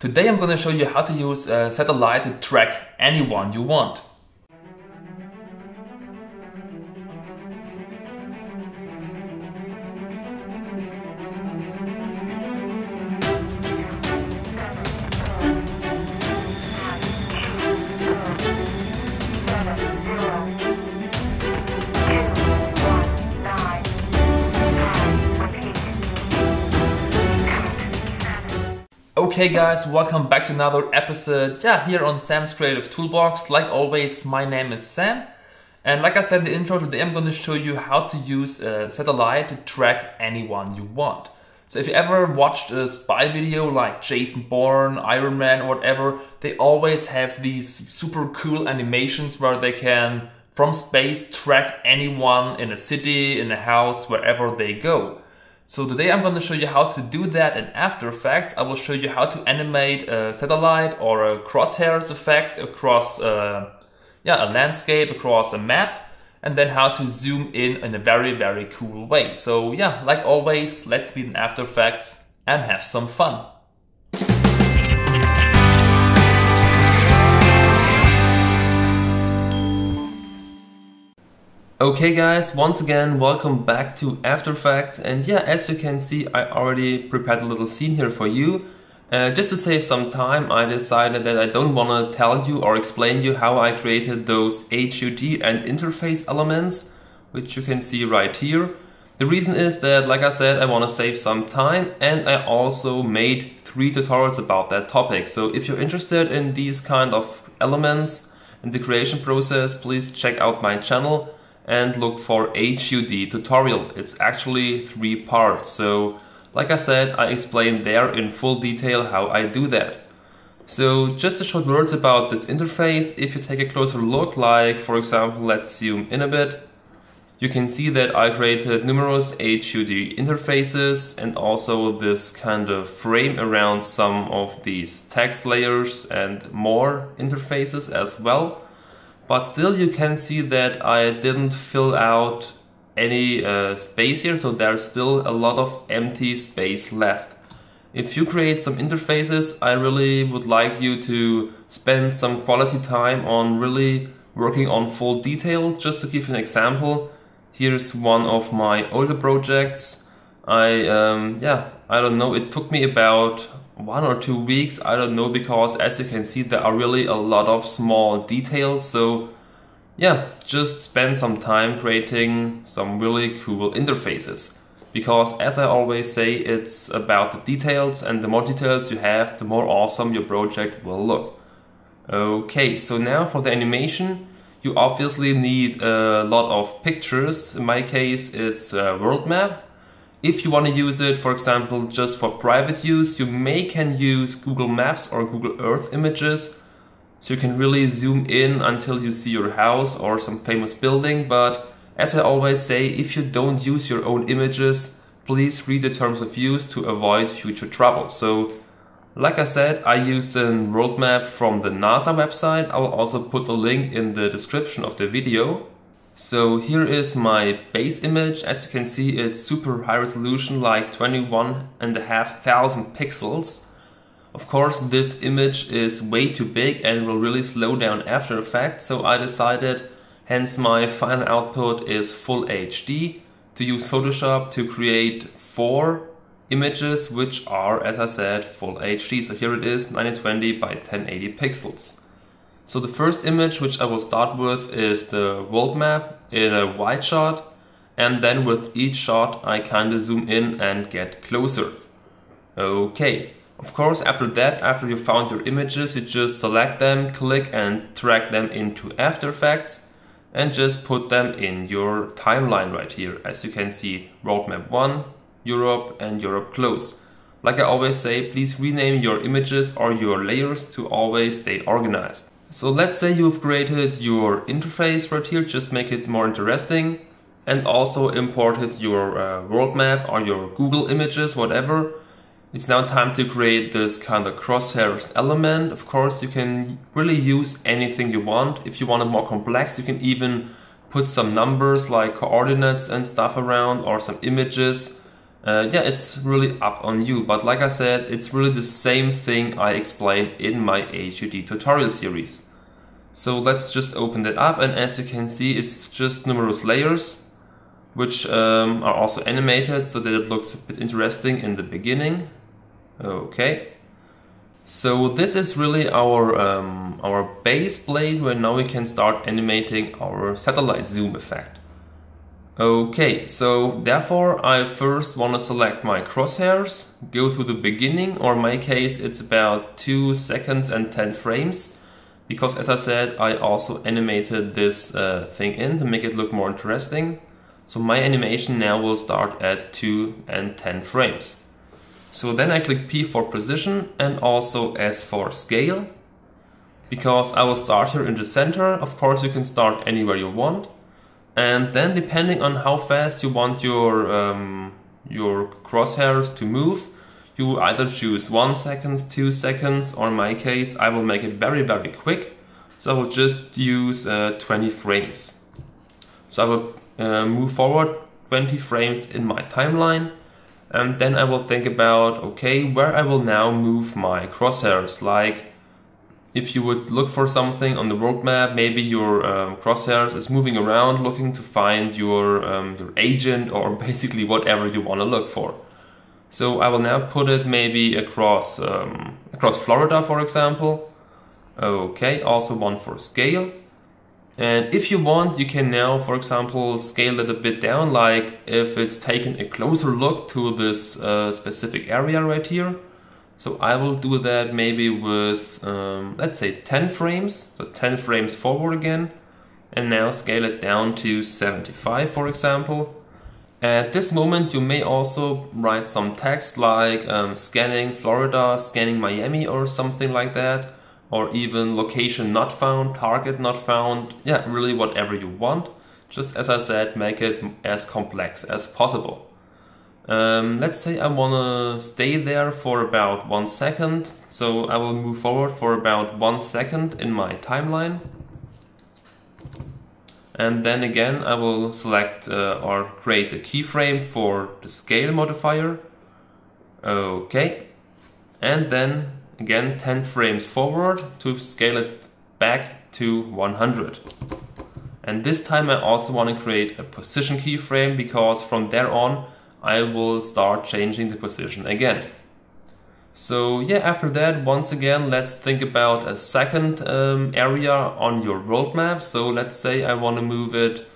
Today I'm going to show you how to use a satellite to track anyone you want. Okay guys, welcome back to another episode, yeah, here on Sam's Creative Toolbox. Like always, my name is Sam. And like I said in the intro, today I'm going to show you how to use a satellite to track anyone you want. So if you ever watched a spy video like Jason Bourne, Iron Man, or whatever, they always have these super cool animations where they can, from space, track anyone in a city, in a house, wherever they go. So today I'm going to show you how to do that in After Effects. I will show you how to animate a satellite or a crosshairs effect across a, uh, yeah, a landscape, across a map, and then how to zoom in in a very, very cool way. So yeah, like always, let's be in After Effects and have some fun. Okay guys, once again welcome back to After Effects and yeah, as you can see I already prepared a little scene here for you. Uh, just to save some time I decided that I don't want to tell you or explain you how I created those HUD and interface elements which you can see right here. The reason is that like I said I want to save some time and I also made three tutorials about that topic. So if you're interested in these kind of elements in the creation process please check out my channel and look for HUD tutorial. It's actually three parts. So like I said, I explain there in full detail how I do that. So just a short words about this interface. If you take a closer look, like for example, let's zoom in a bit, you can see that I created numerous HUD interfaces and also this kind of frame around some of these text layers and more interfaces as well. But still you can see that I didn't fill out any uh, space here, so there's still a lot of empty space left. If you create some interfaces, I really would like you to spend some quality time on really working on full detail. Just to give an example, here's one of my older projects. I, um, yeah, I don't know, it took me about one or two weeks, I don't know, because as you can see, there are really a lot of small details. So yeah, just spend some time creating some really cool interfaces. Because as I always say, it's about the details and the more details you have, the more awesome your project will look. Okay, so now for the animation, you obviously need a lot of pictures. In my case, it's a world map if you want to use it, for example, just for private use, you may can use Google Maps or Google Earth images. So you can really zoom in until you see your house or some famous building. But as I always say, if you don't use your own images, please read the terms of use to avoid future trouble. So like I said, I used a world map from the NASA website. I will also put a link in the description of the video. So here is my base image. As you can see, it's super high resolution, like 21 and a half thousand pixels. Of course, this image is way too big and will really slow down After Effects, so I decided, hence my final output is full HD, to use Photoshop to create four images which are, as I said, full HD. So here it is, 1920 by 1080 pixels. So the first image which I will start with is the world map in a wide shot and then with each shot I kinda zoom in and get closer. Okay, of course after that, after you found your images, you just select them, click and drag them into After Effects and just put them in your timeline right here. As you can see, world map 1, Europe and Europe close. Like I always say, please rename your images or your layers to always stay organized. So let's say you've created your interface right here, just make it more interesting and also imported your uh, world map or your Google images, whatever. It's now time to create this kind of crosshairs element. Of course, you can really use anything you want. If you want it more complex, you can even put some numbers like coordinates and stuff around or some images. Uh, yeah, it's really up on you. But like I said, it's really the same thing I explained in my HUD tutorial series. So let's just open that up and as you can see, it's just numerous layers which um, are also animated so that it looks a bit interesting in the beginning. Okay. So this is really our, um, our base blade where now we can start animating our satellite zoom effect. Okay, so therefore I first want to select my crosshairs, go to the beginning, or in my case it's about 2 seconds and 10 frames, because as I said I also animated this uh, thing in to make it look more interesting. So my animation now will start at 2 and 10 frames. So then I click P for position and also S for scale, because I will start here in the center, of course you can start anywhere you want. And then depending on how fast you want your, um, your crosshairs to move, you either choose 1 seconds, 2 seconds, or in my case I will make it very very quick. So I will just use uh, 20 frames. So I will uh, move forward 20 frames in my timeline and then I will think about okay where I will now move my crosshairs like if you would look for something on the world map, maybe your um, crosshairs is moving around looking to find your, um, your agent or basically whatever you want to look for. So I will now put it maybe across, um, across Florida, for example. Okay, also one for scale. And if you want, you can now, for example, scale it a bit down, like if it's taken a closer look to this uh, specific area right here. So I will do that maybe with, um, let's say 10 frames, so 10 frames forward again, and now scale it down to 75 for example. At this moment you may also write some text like um, scanning Florida, scanning Miami or something like that, or even location not found, target not found, yeah, really whatever you want. Just as I said, make it as complex as possible. Um, let's say I want to stay there for about one second. So I will move forward for about one second in my timeline. And then again, I will select uh, or create a keyframe for the scale modifier. Okay. And then again 10 frames forward to scale it back to 100. And this time I also want to create a position keyframe because from there on I will start changing the position again. So yeah, after that, once again, let's think about a second um, area on your world map. So let's say I want to move it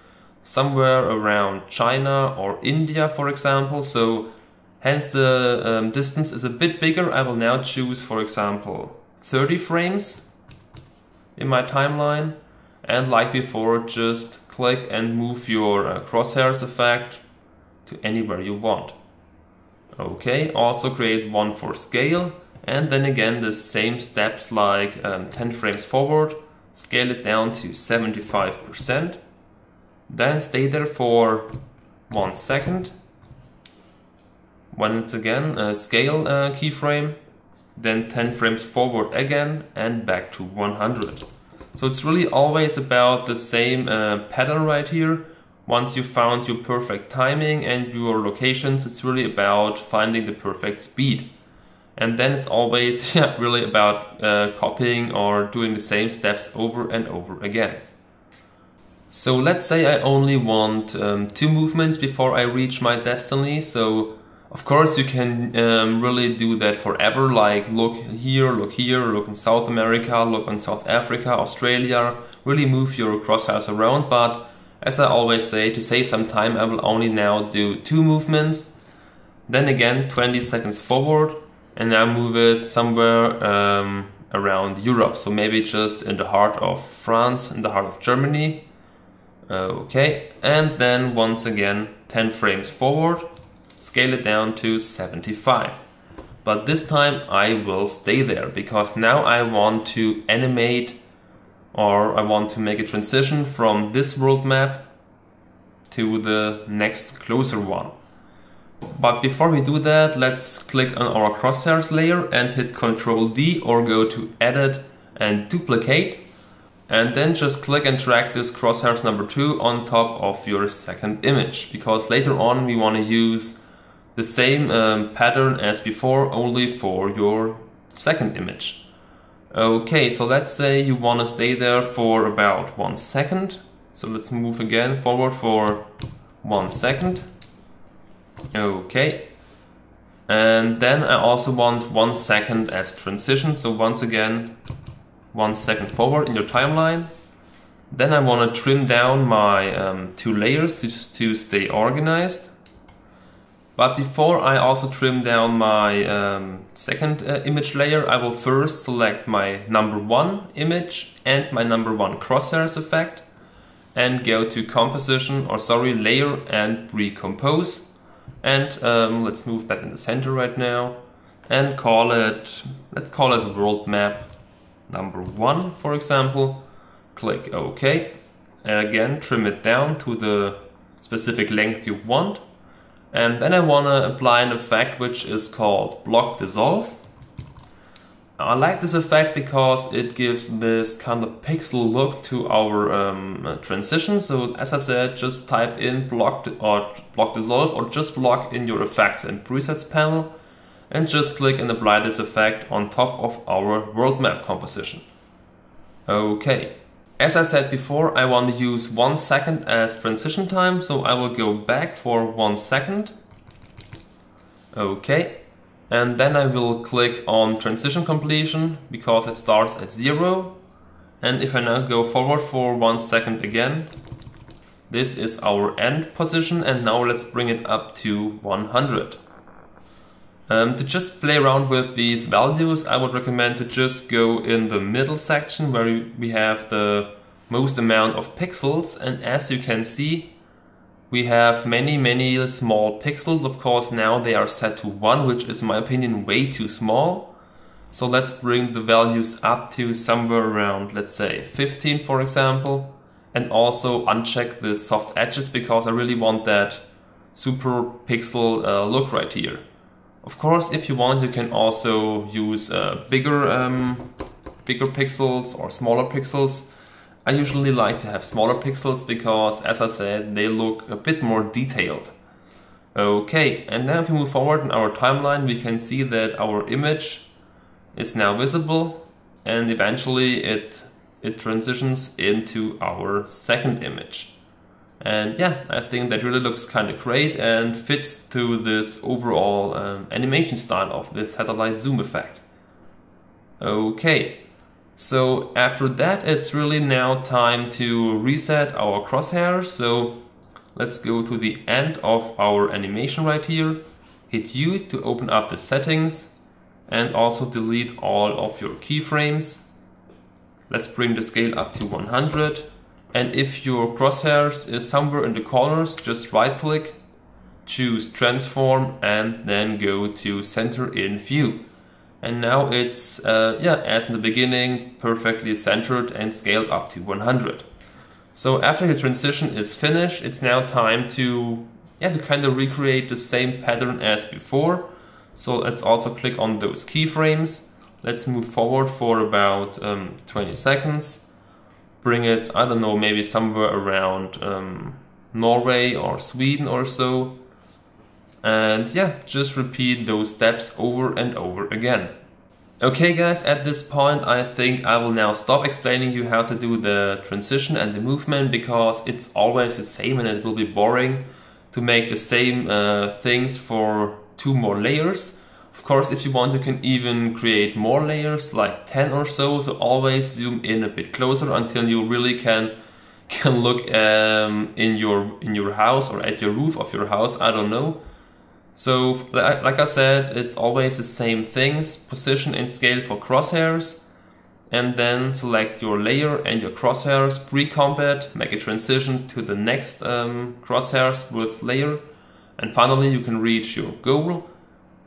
somewhere around China or India, for example. So hence the um, distance is a bit bigger. I will now choose, for example, 30 frames in my timeline. And like before, just click and move your uh, crosshairs effect to anywhere you want. Okay, also create one for scale and then again the same steps like um, 10 frames forward, scale it down to 75%, then stay there for one second. When it's again a scale uh, keyframe, then 10 frames forward again and back to 100. So it's really always about the same uh, pattern right here once you found your perfect timing and your locations, it's really about finding the perfect speed. And then it's always yeah, really about uh, copying or doing the same steps over and over again. So let's say I only want um, two movements before I reach my destiny. So of course you can um, really do that forever. Like look here, look here, look in South America, look in South Africa, Australia. Really move your crosshairs around. But as I always say, to save some time I will only now do two movements, then again 20 seconds forward and now move it somewhere um, around Europe. So maybe just in the heart of France, in the heart of Germany. Okay, and then once again 10 frames forward, scale it down to 75. But this time I will stay there because now I want to animate or I want to make a transition from this world map to the next closer one. But before we do that, let's click on our crosshairs layer and hit Ctrl D or go to Edit and Duplicate. And then just click and drag this crosshairs number 2 on top of your second image. Because later on we want to use the same um, pattern as before, only for your second image. Okay, so let's say you want to stay there for about one second. So let's move again forward for one second. Okay. And then I also want one second as transition. So once again, one second forward in your timeline. Then I want to trim down my um, two layers to, to stay organized. But before I also trim down my um, second uh, image layer, I will first select my number one image and my number one crosshairs effect and go to composition or sorry layer and recompose. And um, let's move that in the center right now and call it let's call it world map number one for example. Click OK. And again trim it down to the specific length you want and then I want to apply an effect which is called block dissolve I like this effect because it gives this kind of pixel look to our um, transition. So as I said, just type in block or block dissolve or just block in your effects and presets panel and just click and apply this effect on top of our world map composition. Okay. As I said before, I want to use one second as transition time, so I will go back for one second. Okay and then I will click on transition completion because it starts at zero and if I now go forward for one second again this is our end position and now let's bring it up to 100 um, to just play around with these values I would recommend to just go in the middle section where we have the most amount of pixels and as you can see we have many, many small pixels. Of course, now they are set to 1, which is, in my opinion, way too small. So let's bring the values up to somewhere around, let's say, 15, for example. And also uncheck the soft edges because I really want that super pixel uh, look right here. Of course, if you want, you can also use uh, bigger, um, bigger pixels or smaller pixels. I usually like to have smaller pixels because, as I said, they look a bit more detailed. Okay, and now if we move forward in our timeline, we can see that our image is now visible and eventually it, it transitions into our second image. And yeah, I think that really looks kind of great and fits to this overall um, animation style of this satellite zoom effect. Okay, so after that, it's really now time to reset our crosshair. So let's go to the end of our animation right here. Hit U to open up the settings and also delete all of your keyframes. Let's bring the scale up to 100. And if your crosshairs is somewhere in the corners, just right click, choose transform and then go to center in view. And now it's uh, yeah as in the beginning perfectly centered and scaled up to 100 so after the transition is finished it's now time to yeah to kind of recreate the same pattern as before. So let's also click on those keyframes. Let's move forward for about um, 20 seconds bring it I don't know maybe somewhere around um, Norway or Sweden or so and yeah, just repeat those steps over and over again. Okay guys, at this point I think I will now stop explaining you how to do the transition and the movement because it's always the same and it will be boring to make the same uh, things for two more layers. Of course, if you want, you can even create more layers, like 10 or so, so always zoom in a bit closer until you really can can look um, in your in your house or at your roof of your house, I don't know. So, like I said, it's always the same things, position and scale for crosshairs, and then select your layer and your crosshairs, pre-comp make a transition to the next um, crosshairs with layer, and finally you can reach your goal.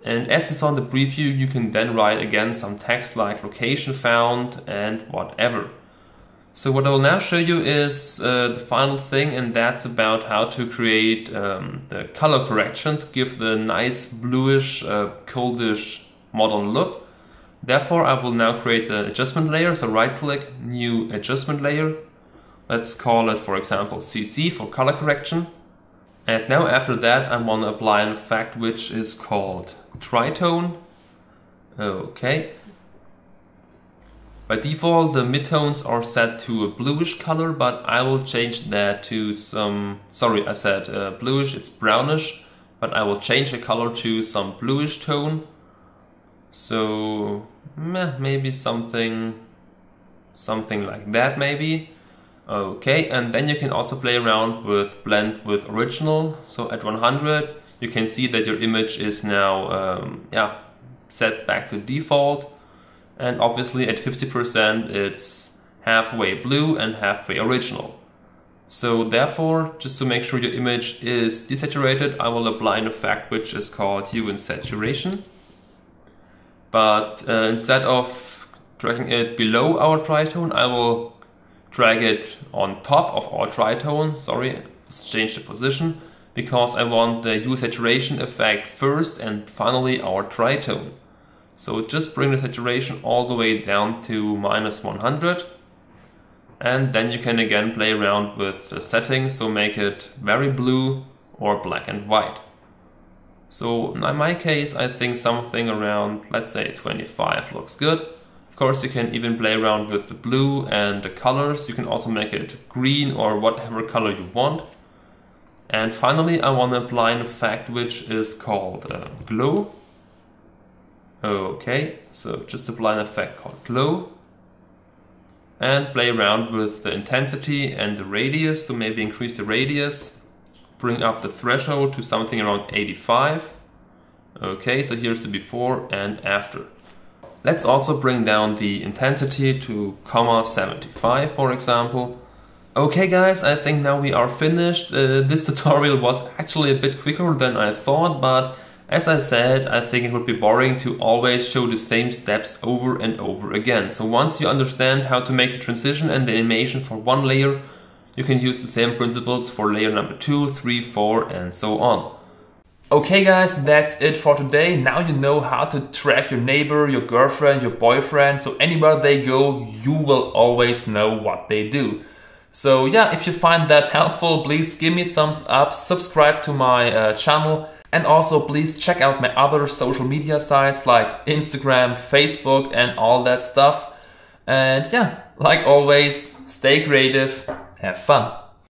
And as you saw in the preview, you can then write again some text like location found and whatever. So what I will now show you is uh, the final thing and that's about how to create um, the color correction to give the nice bluish, uh, coldish modern look. Therefore I will now create an adjustment layer, so right click, new adjustment layer. Let's call it for example CC for color correction. And now after that I want to apply an effect which is called tritone. Okay. By default the midtones are set to a bluish color but I will change that to some, sorry I said uh, bluish, it's brownish, but I will change the color to some bluish tone. So meh, maybe something, something like that maybe. Okay, and then you can also play around with blend with original. So at 100, you can see that your image is now um, yeah set back to default. And obviously at 50%, it's halfway blue and halfway original. So therefore, just to make sure your image is desaturated, I will apply an effect which is called hue and saturation. But uh, instead of dragging it below our tritone, I will drag it on top of our tritone, sorry, let's change the position, because I want the hue saturation effect first and finally our tritone. So just bring the saturation all the way down to minus 100 and then you can again play around with the settings, so make it very blue or black and white. So in my case I think something around let's say 25 looks good. Of course, you can even play around with the blue and the colors. You can also make it green or whatever color you want. And finally, I want to apply an effect which is called uh, glow. Okay, so just apply an effect called glow. And play around with the intensity and the radius. So maybe increase the radius. Bring up the threshold to something around 85. Okay, so here's the before and after. Let's also bring down the intensity to comma 75 for example. Okay guys, I think now we are finished. Uh, this tutorial was actually a bit quicker than I thought, but as I said, I think it would be boring to always show the same steps over and over again. So once you understand how to make the transition and the animation for one layer, you can use the same principles for layer number 2, 3, 4 and so on. Okay guys, that's it for today. Now you know how to track your neighbor, your girlfriend, your boyfriend. So anywhere they go, you will always know what they do. So yeah, if you find that helpful, please give me thumbs up, subscribe to my uh, channel, and also please check out my other social media sites like Instagram, Facebook, and all that stuff. And yeah, like always, stay creative, have fun.